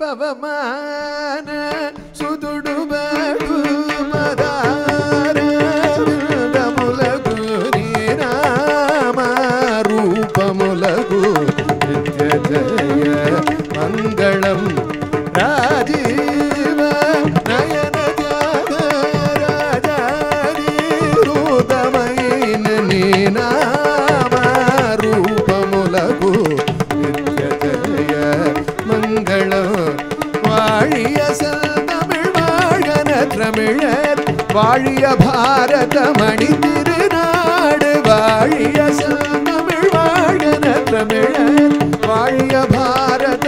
ಪವಮಾನ ಸುದುಡುಬಡು ಮದಾರ ವೃಂದಮುಲಗು ನೀನಾಮ ರೂಪಮುಲಗು ನಿತ್ಯ ಜಯ ಮಂಗಳಂ ರಾಜೀವ வாழிய தமிழ் வாழன தமிழர் வாழிய பாரத மணி திருநாடு வாழிய தமிழ் வாழன தமிழர் வாழிய பாரத